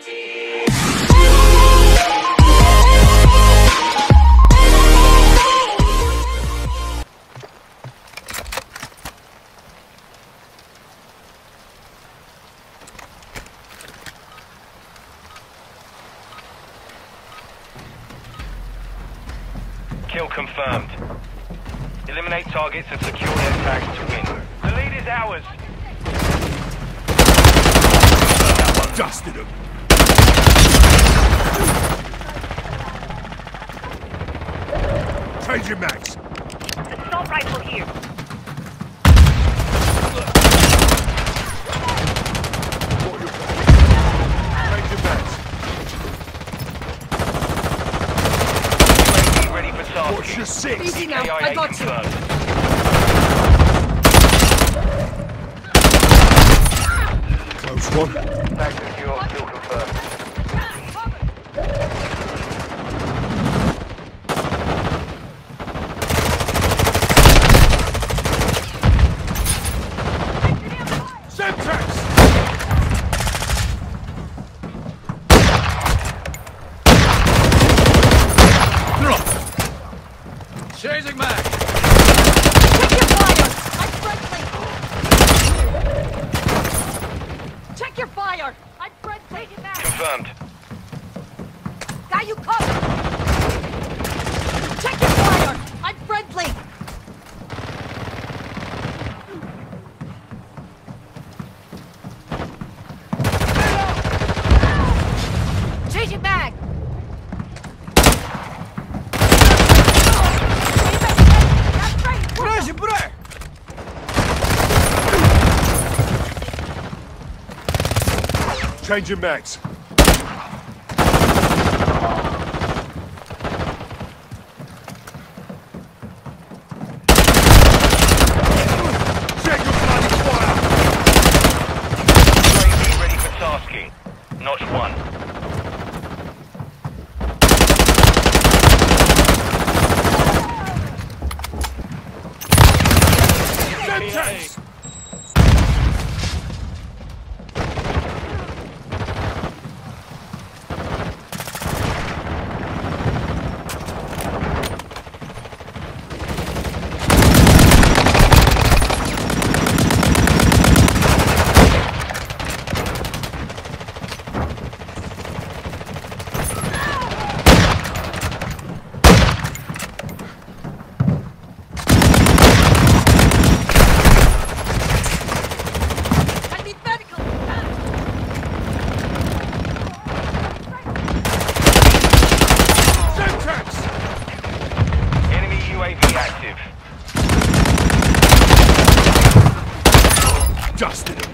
Kill confirmed. Eliminate targets and secure their tags to win. The lead is ours. Dusted him. Changing max. Assault rifle here. Changing max. UAV ready for What's tasking. your six? Easy now, KIA I got you. Close one. Tag secure, kill confirmed. Semtex! Changing back. Changing max. Check your bloody fire! UAV ready for tasking. Notch one. Semtex! I need medical! Semtex! Enemy UAV active. Dusted him.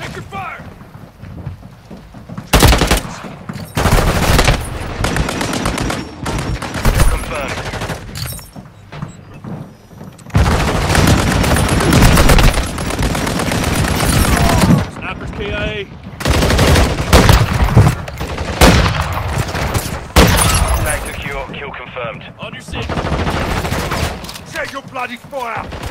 Take your fire! Confirmed. Snappers KIA. Tag secure, kill confirmed. On your six. Check your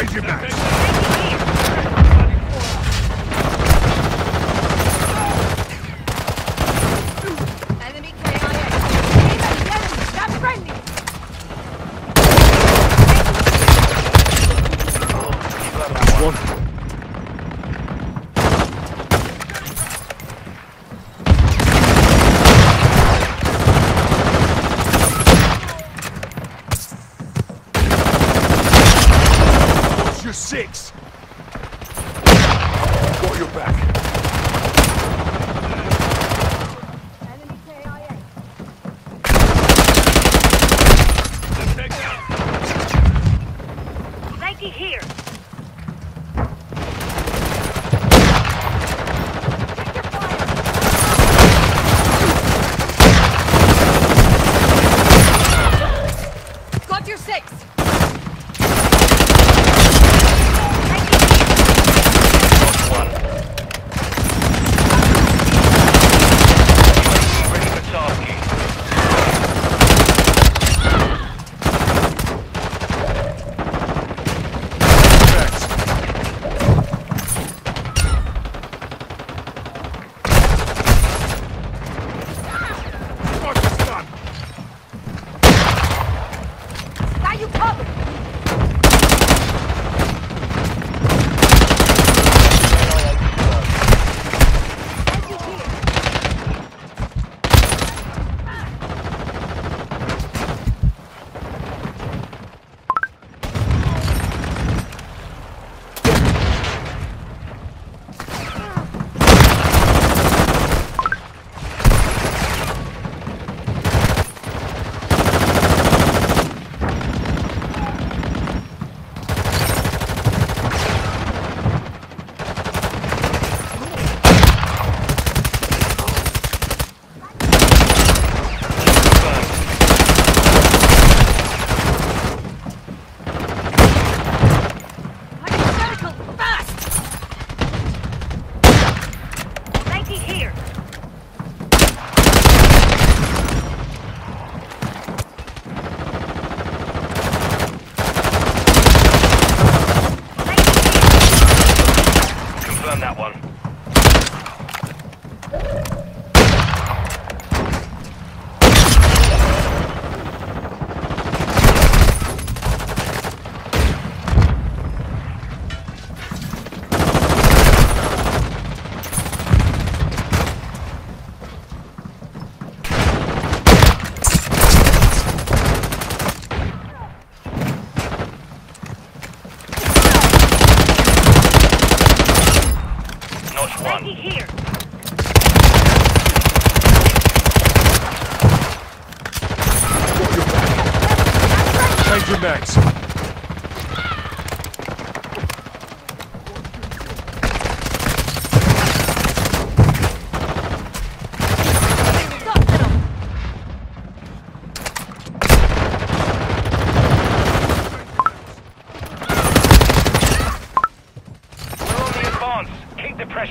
Raise your back!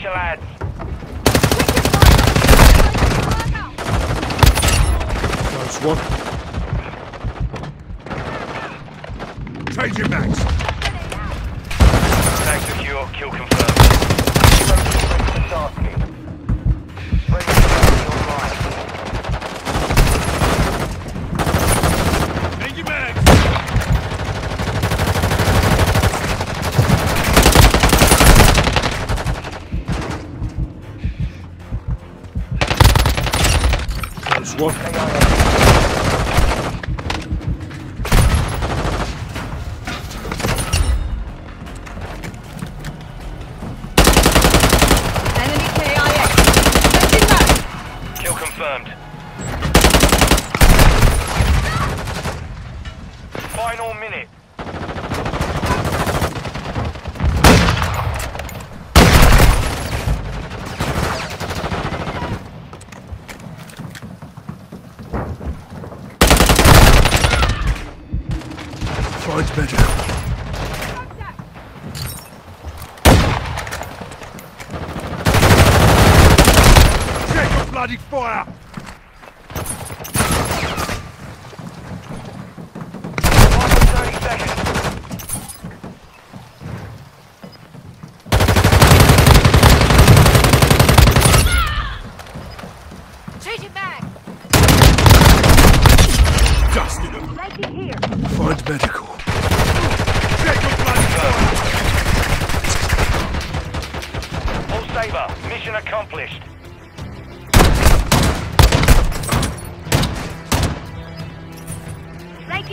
Keep the pressure, lads. Close one. Changing mags. Tag secure. Kill confirmed. Close one. Enemy KIA. Changing back! Kill confirmed. Final minute. Find medical. Check your bloody fire! Final 30 back! Dusted them. Find medical. Check your bloody fire! All saber. Mission accomplished.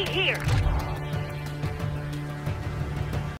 Here.